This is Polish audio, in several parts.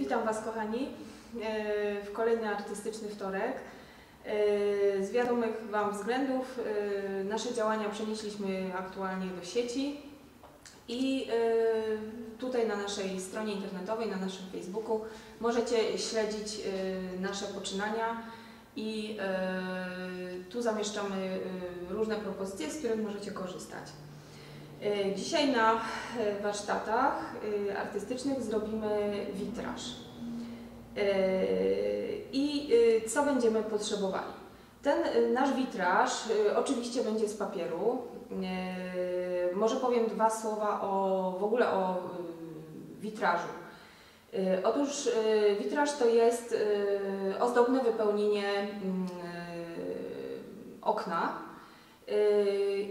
Witam Was kochani e, w kolejny artystyczny wtorek. E, Z wiadomych Wam względów e, nasze działania przenieśliśmy aktualnie do sieci i tutaj na naszej stronie internetowej, na naszym Facebooku możecie śledzić nasze poczynania i tu zamieszczamy różne propozycje, z których możecie korzystać. E, Dzisiaj na e, warsztatach e, artystycznych zrobimy witraż. I co będziemy potrzebowali? Ten nasz witraż oczywiście będzie z papieru. Może powiem dwa słowa o, w ogóle o witrażu. Otóż witraż to jest ozdobne wypełnienie mm, okna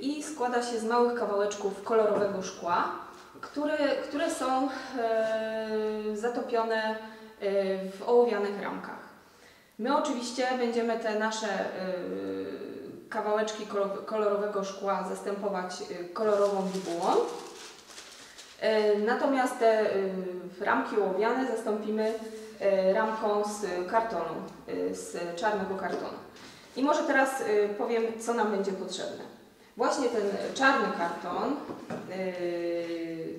i składa się z małych kawałeczków kolorowego szkła, które, które są e, zatopione e, w ołowianych ramkach. My oczywiście będziemy te nasze e, kawałeczki kolo- kolorowego szkła zastępować kolorową bibułą. Natomiast te ramki ołowiane zastąpimy ramką z kartonu, z czarnego kartonu. I może teraz e, powiem, co nam będzie potrzebne. Właśnie ten czarny karton, e,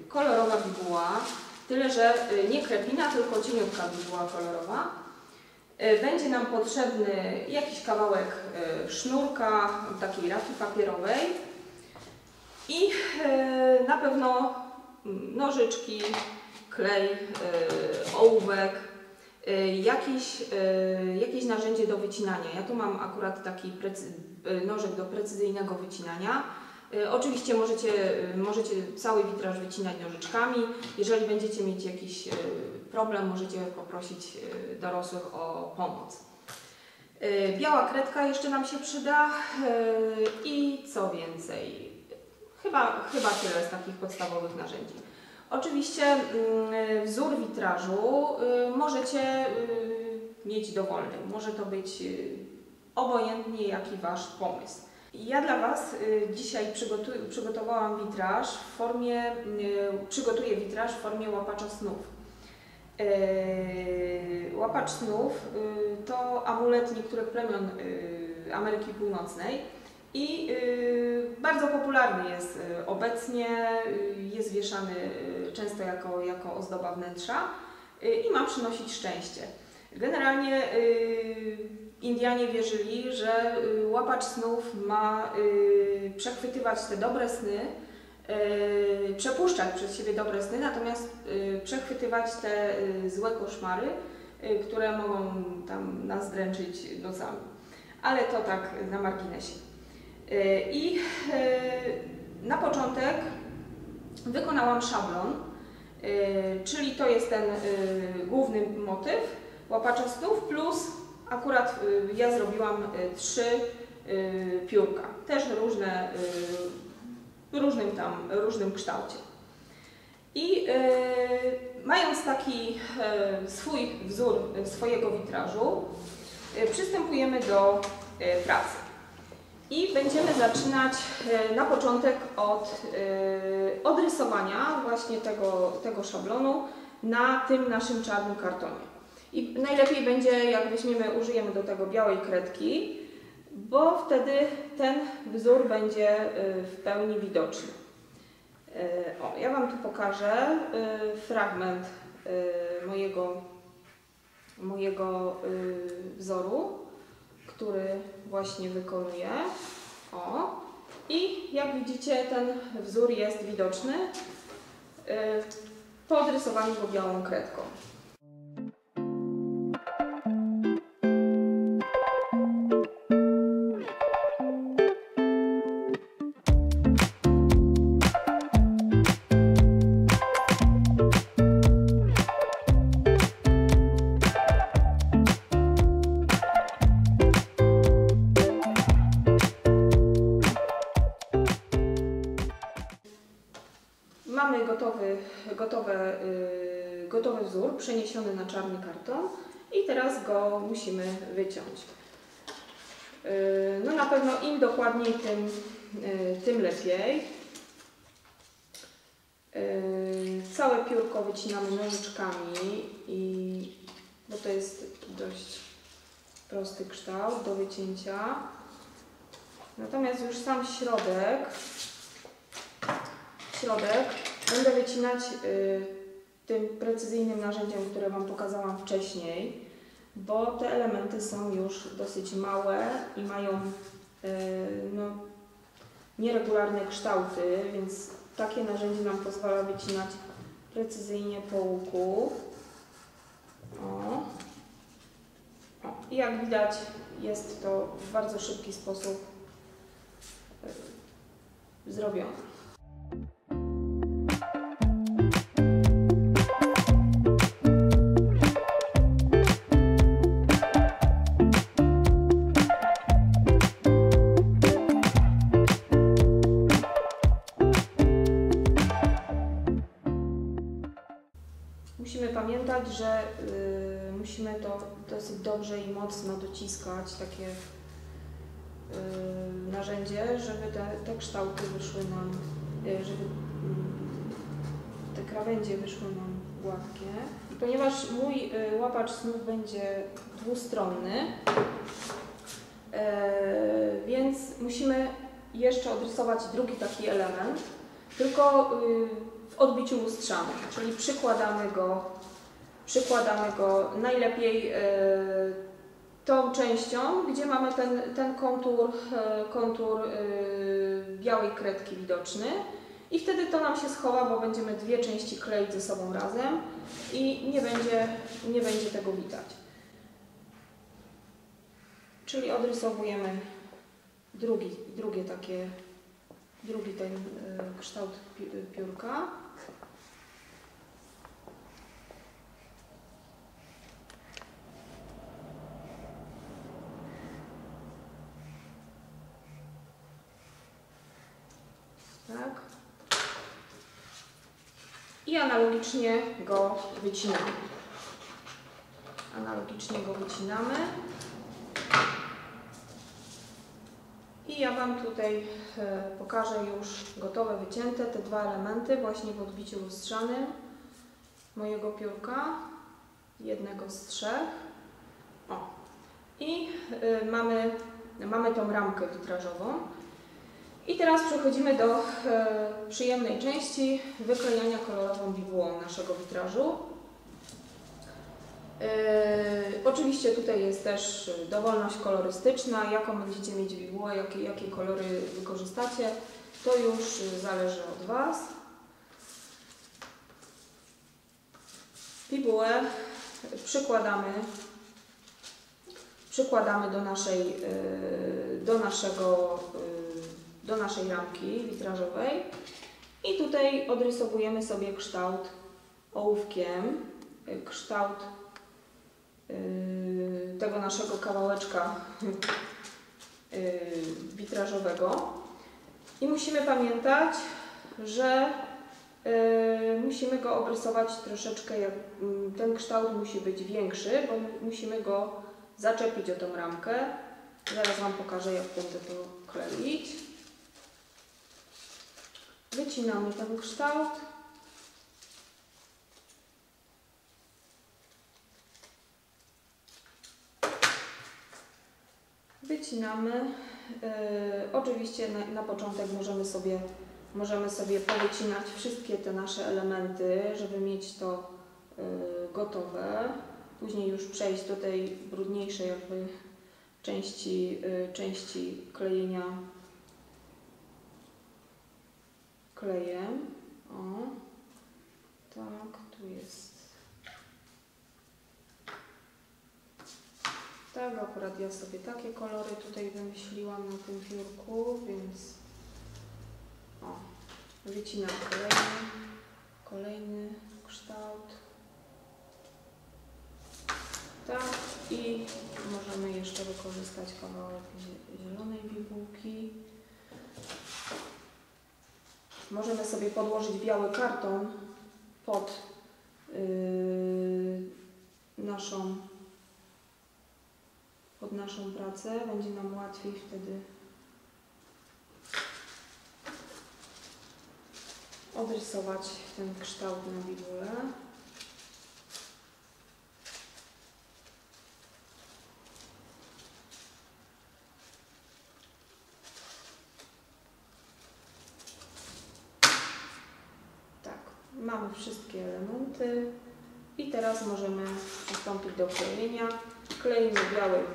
kolorowa bibuła, tyle że e, nie krepina, tylko cieniutka bibuła kolorowa. Będzie nam potrzebny jakiś kawałek sznurka, takiej rafii papierowej i na pewno mm, nożyczki, klej, ołówek, jakieś, e, jakieś narzędzie do wycinania. Ja tu mam akurat taki e, nożyk do precyzyjnego wycinania. Oczywiście możecie, możecie cały witraż wycinać nożyczkami. Jeżeli będziecie mieć jakiś problem, możecie poprosić dorosłych o pomoc. Biała kredka jeszcze nam się przyda i co więcej, chyba, chyba tyle z takich podstawowych narzędzi. Oczywiście mm, wzór witrażu y, możecie y, mieć dowolny. Może to być y, obojętnie jaki Wasz pomysł. Ja dla Was dzisiaj przygotowałam witraż w formie, przygotuję witraż w formie łapacza snów. Yy, Łapacz snów to amulet niektórych plemion Ameryki Północnej i bardzo popularny jest obecnie, jest wieszany często jako, jako ozdoba wnętrza y, i ma przynosić szczęście. Generalnie y, Indianie wierzyli, że y, łapacz snów ma przechwytywać te dobre sny, przepuszczać przez siebie dobre sny, natomiast przechwytywać te złe koszmary, które mogą tam nas dręczyć nocami. Ale to tak na marginesie. I na początek wykonałam szablon, y, czyli to jest ten y, główny motyw łapacza snów plus akurat y, ja zrobiłam trzy piórka, też różne, w różnym tam, różnym kształcie. I mając taki y, swój wzór swojego witrażu, przystępujemy do y, pracy. I będziemy zaczynać e, na początek od e, odrysowania właśnie tego, tego szablonu na tym naszym czarnym kartonie. I najlepiej będzie, jak weźmiemy, użyjemy do tego białej kredki, bo wtedy ten wzór będzie e, w pełni widoczny. O, ja Wam tu pokażę fragment mojego, mojego wzoru który właśnie wykonuję. O. I jak widzicie, ten wzór jest widoczny yy, po odrysowaniu go białą kredką. Mamy gotowy, gotowe, yy, gotowy wzór przeniesiony na czarny karton i teraz go musimy wyciąć. Yy, no na pewno im dokładniej, tym, yy, tym lepiej. Całe piórko wycinamy nożyczkami i prosty kształt do wycięcia. Natomiast już sam środek, środek będę wycinać y, tym precyzyjnym narzędziem, które Wam pokazałam wcześniej, bo te elementy są już dosyć małe i mają y, no, nieregularne kształty, więc takie narzędzie nam pozwala wycinać precyzyjnie po łuku. O. O. I jak widać jest to w bardzo szybki sposób y, zrobione. Mocno dociskać, takie y, narzędzie, żeby te, te kształty wyszły nam, y, żeby y, te krawędzie wyszły nam gładkie. Ponieważ mój y, łapacz snów będzie dwustronny, y, więc musimy jeszcze odrysować drugi taki element, tylko w odbiciu lustrzanym, czyli przykładamy go, przykładamy go najlepiej tą częścią, gdzie mamy ten, ten kontur, e, kontur e, białej kredki widoczny i wtedy to nam się schowa, bo będziemy dwie części kleić ze sobą razem i nie będzie, nie będzie tego widać. Czyli odrysowujemy drugi, drugie takie, drugi ten e, kształt pi- piórka. Tak. I analogicznie go wycinamy. Analogicznie go wycinamy. I ja Wam tutaj e, pokażę już gotowe, wycięte te dwa elementy właśnie w odbiciu lustrzanym mojego piórka, jednego z trzech. O. I e, mamy, mamy tą ramkę witrażową. I teraz przechodzimy do e, przyjemnej części wyklejania kolorową bibułą naszego witrażu. E, oczywiście tutaj jest też dowolność kolorystyczna, jaką będziecie mieć bibułę, jakie, jakie kolory wykorzystacie, to już zależy od Was. Bibułę przykładamy, przykładamy do naszej, e, do naszego e, do naszej ramki witrażowej i tutaj odrysowujemy sobie kształt ołówkiem, y, kształt yy, tego naszego kawałeczka yy, witrażowego i musimy pamiętać, że musimy go obrysować troszeczkę, mm, ten kształt musi być większy, bo mu- musimy go zaczepić o tą ramkę. Zaraz Wam pokażę, jak będę to kleić. Wycinamy ten kształt. Wycinamy. E, oczywiście na, na początek możemy sobie, możemy sobie powycinać wszystkie te nasze elementy, żeby mieć to e, gotowe. Później już przejść do tej brudniejszej jakby części, e, części klejenia klejem. O, tak, tu jest. Tak, akurat ja sobie takie kolory tutaj wymyśliłam na tym piórku, więc o, wycinam kolejny, kolejny kształt. Tak, i możemy jeszcze wykorzystać kawałek zie- zielonej bibułki. Możemy sobie podłożyć biały karton pod yy, naszą pod naszą pracę. Będzie nam łatwiej wtedy odrysować ten kształt na bibule. mamy elementy i teraz możemy przystąpić do klejenia. Kleimy białym,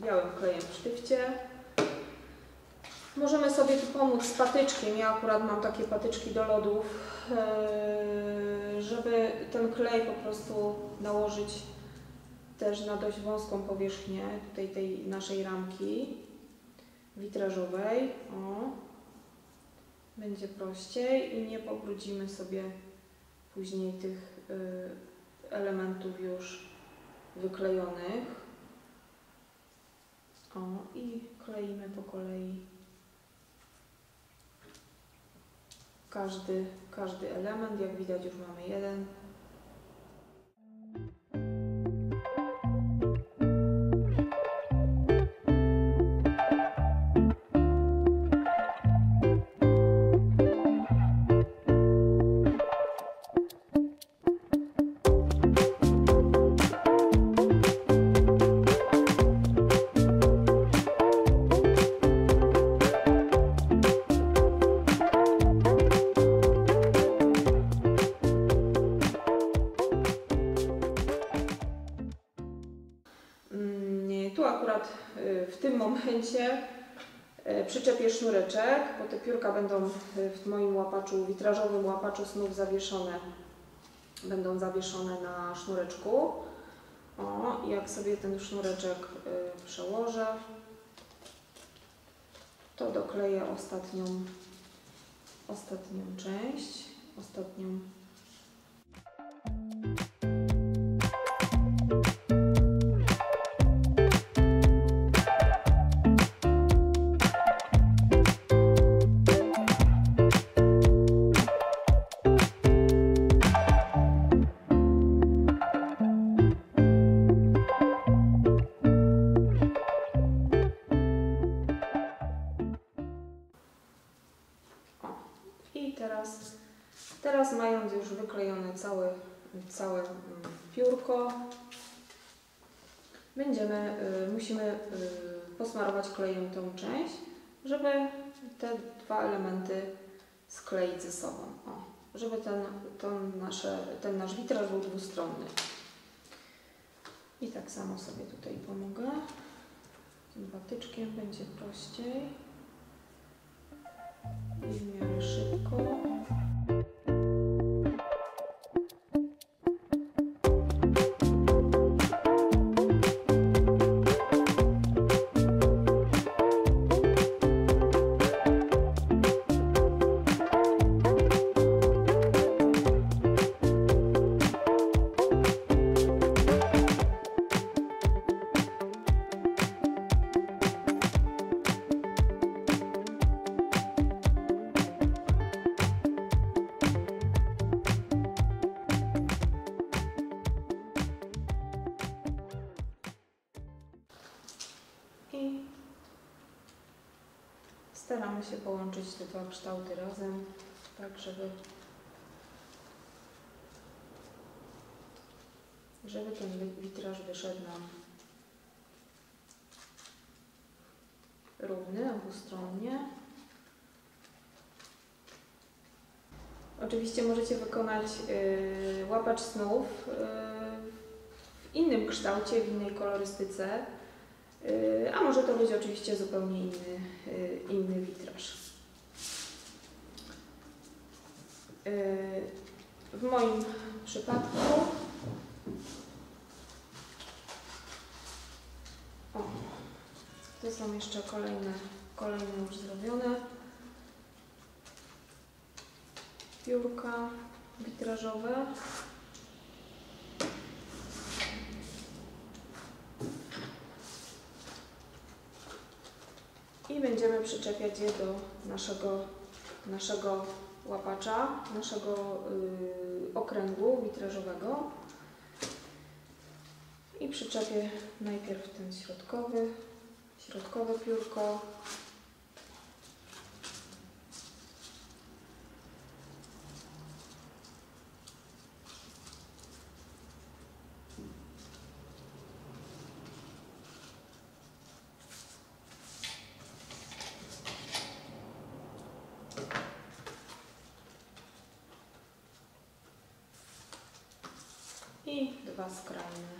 białym klejem w sztywcie. Możemy sobie tu pomóc z patyczkiem. Ja akurat mam takie patyczki do lodów, e, żeby ten klej po prostu nałożyć też na dość wąską powierzchnię tutaj tej naszej ramki witrażowej. O. Będzie prościej i nie pobrudzimy sobie później tych y, elementów już wyklejonych. O, i kleimy po kolei każdy, każdy element. Jak widać już mamy jeden. W tym momencie y, przyczepię sznureczek, bo te piórka będą y, w moim łapaczu, witrażowym łapaczu snów zawieszone. Będą zawieszone na sznureczku. O, jak sobie ten sznureczek y, przełożę, to dokleję ostatnią, ostatnią część, ostatnią teraz, teraz mając już wyklejone całe, całe mm, piórko, będziemy, y, musimy y, posmarować klejem tą część, żeby te dwa elementy skleić ze sobą. O, żeby ten, ten, nasze, ten nasz witraż był dwustronny. I tak samo sobie tutaj pomogę. Tym patyczkiem będzie prościej i w staramy się połączyć te dwa kształty razem, tak żeby, żeby ten wi- witraż wyszedł nam równy, obustronnie. Oczywiście możecie wykonać y, łapacz snów y, w innym kształcie, w innej kolorystyce. Y, A może to być oczywiście zupełnie inny, y, inny witraż. Y, W moim przypadku o, to są jeszcze kolejne, kolejne już zrobione piórka witrażowe. I będziemy przyczepiać je do naszego, naszego łapacza, naszego y, okręgu witrażowego. I przyczepię najpierw ten środkowy, środkowe piórko. I dwa skrajne. E,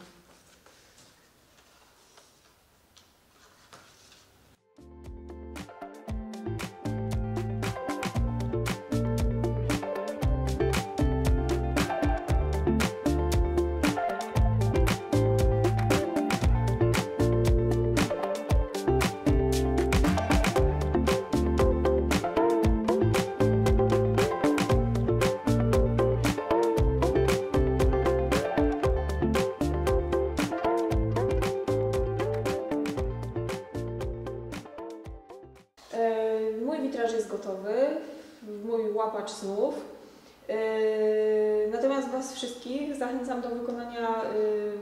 zachęcam do wykonania e,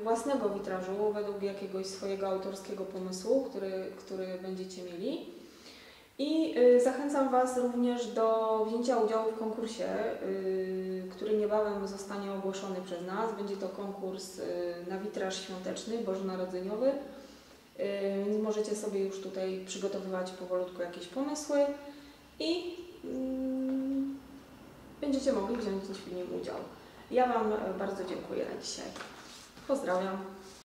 własnego witrażu według jakiegoś swojego autorskiego pomysłu, który, który będziecie mieli. I e, zachęcam Was również do wzięcia udziału w konkursie, e, który niebawem zostanie ogłoszony przez nas. Będzie to konkurs na witraż świąteczny, bożonarodzeniowy. Więc możecie sobie już tutaj przygotowywać powolutku jakieś pomysły i mm, będziecie mogli wziąć w nim udział. Ja Wam bardzo dziękuję na dzisiaj. Pozdrawiam.